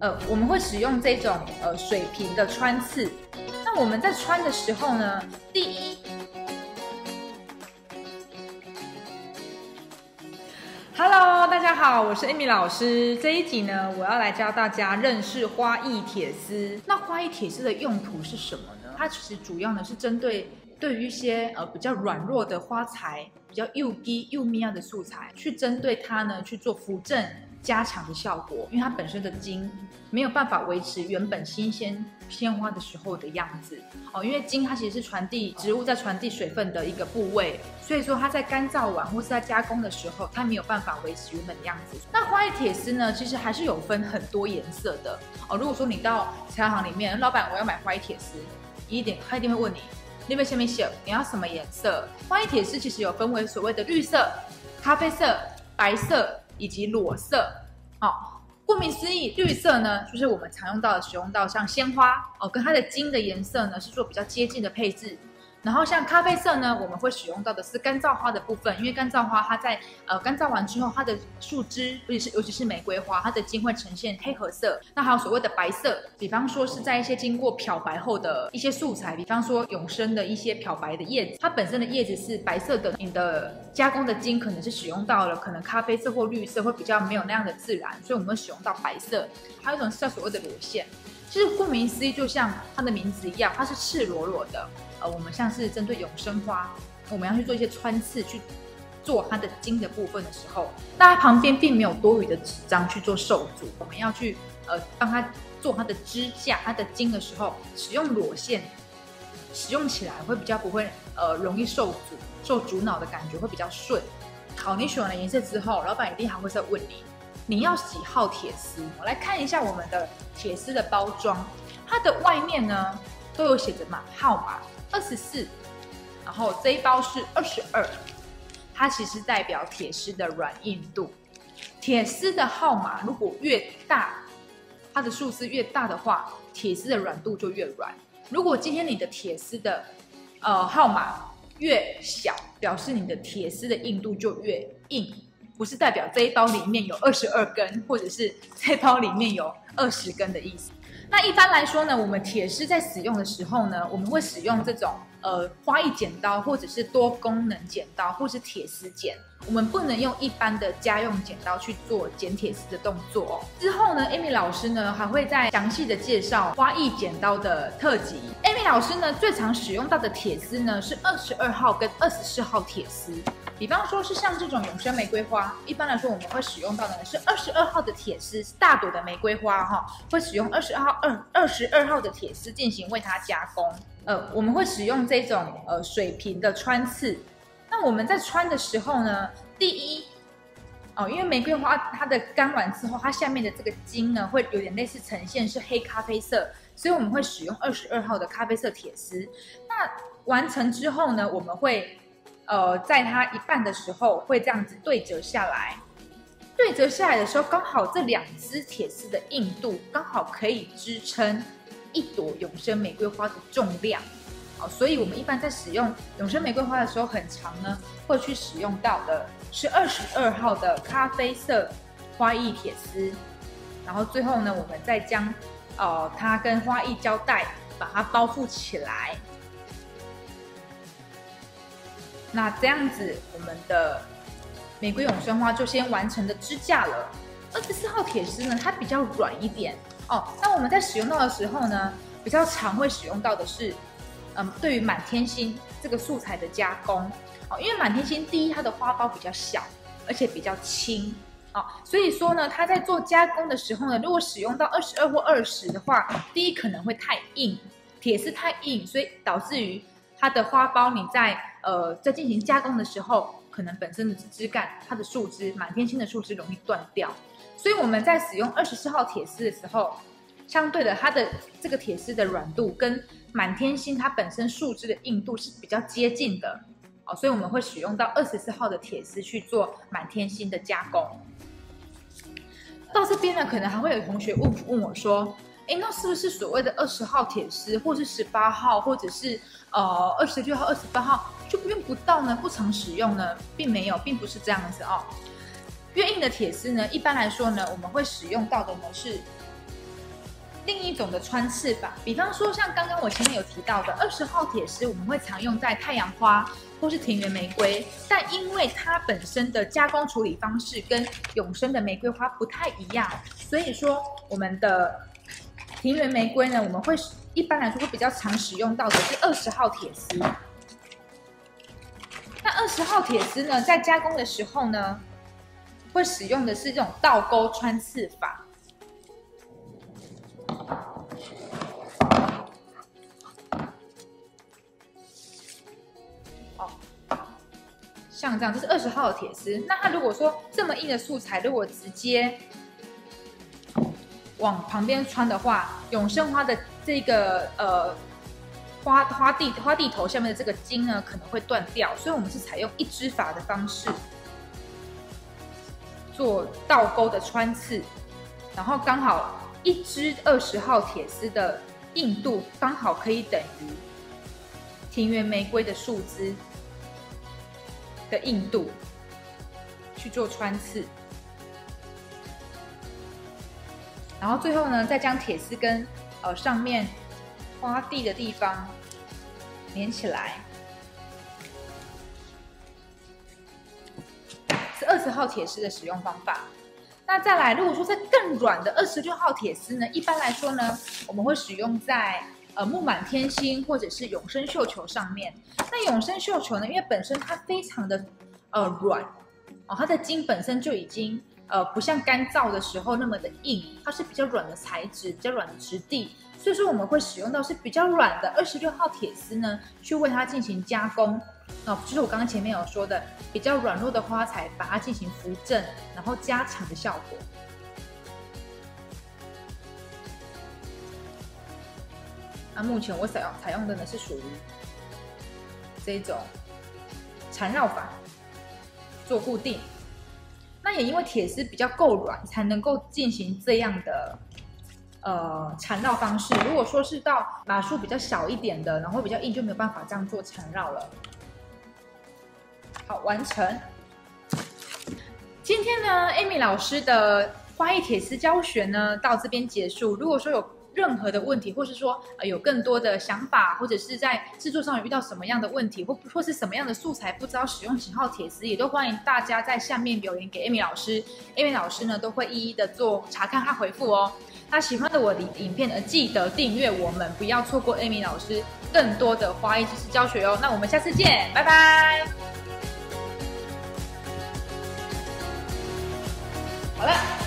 呃，我们会使用这种呃水平的穿刺。那我们在穿的时候呢，第一大家好，我是 Amy 老师。这一集呢，我要来教大家认识花艺铁丝。那花艺铁丝的用途是什么呢？它其实主要呢是针对对于一些呃比较软弱的花材，比较又低又密的素材，去针对它呢去做扶正。加强的效果，因为它本身的茎没有办法维持原本新鲜鲜花的时候的样子哦，因为茎它其实是传递植物在传递水分的一个部位，所以说它在干燥完或是在加工的时候，它没有办法维持原本的样子。那花艺铁丝呢，其实还是有分很多颜色的哦。如果说你到材料行里面，老板我要买花艺铁丝，一定他一定会问你，那边下面写你要什么颜色？花艺铁丝其实有分为所谓的绿色、咖啡色、白色。以及裸色，哦，顾名思义，绿色呢，就是我们常用到的，使用到像鲜花哦，跟它的金的颜色呢，是做比较接近的配置。然后像咖啡色呢，我们会使用到的是干燥花的部分，因为干燥花它在呃干燥完之后，它的树枝，尤其是尤其是玫瑰花，它的茎会呈现黑褐色。那还有所谓的白色，比方说是在一些经过漂白后的一些素材，比方说永生的一些漂白的叶子，它本身的叶子是白色的，你的加工的茎可能是使用到了可能咖啡色或绿色，会比较没有那样的自然，所以我们会使用到白色。还有一种是叫所谓的裸线。其实顾名思义，就像它的名字一样，它是赤裸裸的。呃，我们像是针对永生花，我们要去做一些穿刺，去做它的茎的部分的时候，那它旁边并没有多余的纸张去做受阻。我们要去呃帮它做它的支架、它的茎的时候，使用裸线，使用起来会比较不会呃容易受阻、受阻挠的感觉会比较顺。好，你选完了颜色之后，老板一定还会再问你。你要几号铁丝？我来看一下我们的铁丝的包装，它的外面呢都有写着嘛号码二十四，然后这一包是二十二，它其实代表铁丝的软硬度。铁丝的号码如果越大，它的数字越大的话，铁丝的软度就越软。如果今天你的铁丝的呃号码越小，表示你的铁丝的硬度就越硬。不是代表这一包里面有二十二根，或者是这包里面有二十根的意思。那一般来说呢，我们铁丝在使用的时候呢，我们会使用这种呃花艺剪刀，或者是多功能剪刀，或是铁丝剪。我们不能用一般的家用剪刀去做剪铁丝的动作哦。之后呢，Amy 老师呢还会再详细的介绍花艺剪刀的特辑。Amy 老师呢最常使用到的铁丝呢是二十二号跟二十四号铁丝。比方说是像这种永生玫瑰花，一般来说我们会使用到的呢是二十二号的铁丝，大朵的玫瑰花哈，会使用二十二号二二十二号的铁丝进行为它加工。呃，我们会使用这种呃水平的穿刺。那我们在穿的时候呢，第一哦，因为玫瑰花它的干完之后，它下面的这个茎呢会有点类似呈现是黑咖啡色，所以我们会使用二十二号的咖啡色铁丝。那完成之后呢，我们会。呃，在它一半的时候会这样子对折下来，对折下来的时候，刚好这两支铁丝的硬度刚好可以支撑一朵永生玫瑰花的重量，好，所以我们一般在使用永生玫瑰花的时候，很长呢，会去使用到的是二十二号的咖啡色花艺铁丝，然后最后呢，我们再将呃它跟花艺胶带把它包覆起来。那这样子，我们的玫瑰永生花就先完成的支架了。二十四号铁丝呢，它比较软一点哦。那我们在使用到的时候呢，比较常会使用到的是，嗯，对于满天星这个素材的加工哦。因为满天星第一，它的花苞比较小，而且比较轻哦，所以说呢，它在做加工的时候呢，如果使用到二十二或二十的话，第一可能会太硬，铁丝太硬，所以导致于它的花苞你在呃，在进行加工的时候，可能本身的枝干，它的树枝，满天星的树枝容易断掉，所以我们在使用二十四号铁丝的时候，相对的，它的这个铁丝的软度跟满天星它本身树枝的硬度是比较接近的，哦，所以我们会使用到二十四号的铁丝去做满天星的加工。到这边呢，可能还会有同学问问我说。哎，那是不是所谓的二十号铁丝，或是十八号，或者是呃二十六号、二十八号就用不到呢？不常使用呢？并没有，并不是这样子哦。越硬的铁丝呢，一般来说呢，我们会使用到的呢是另一种的穿刺法，比方说像刚刚我前面有提到的二十号铁丝，我们会常用在太阳花或是庭园玫瑰，但因为它本身的加工处理方式跟永生的玫瑰花不太一样，所以说我们的庭园玫瑰呢，我们会一般来说会比较常使用到的是二十号铁丝。十号铁丝呢，在加工的时候呢，会使用的是这种倒钩穿刺法。哦像这样，这是二十号的铁丝。那它如果说这么硬的素材，如果直接往旁边穿的话，永生花的这个呃花花地花地头下面的这个茎呢，可能会断掉。所以我们是采用一支法的方式做倒钩的穿刺，然后刚好一支二十号铁丝的硬度刚好可以等于庭园玫瑰的树枝。的硬度去做穿刺，然后最后呢，再将铁丝跟呃上面花蒂的地方连起来，是二十号铁丝的使用方法。那再来，如果说在更软的二十六号铁丝呢，一般来说呢，我们会使用在。呃，木满天星或者是永生绣球上面，那永生绣球呢？因为本身它非常的呃软哦，它的筋本身就已经呃不像干燥的时候那么的硬，它是比较软的材质，比较软的质地，所以说我们会使用到是比较软的二十六号铁丝呢，去为它进行加工。哦，就是我刚刚前面有说的比较软弱的花材，把它进行扶正，然后加强的效果。那目前我采用采用的呢是属于这种缠绕法做固定，它也因为铁丝比较够软，才能够进行这样的呃缠绕方式。如果说是到码数比较小一点的，然后比较硬，就没有办法这样做缠绕了。好，完成。今天呢，Amy 老师的花艺铁丝教学呢到这边结束。如果说有任何的问题，或是说呃有更多的想法，或者是在制作上遇到什么样的问题，或或是什么样的素材不知道使用几号铁丝，也都欢迎大家在下面留言给 Amy 老师，Amy 老师呢都会一一的做查看和回复哦。那喜欢的我的影片呢，记得订阅我们，不要错过 Amy 老师更多的花艺知识教学哦。那我们下次见，拜拜。好了。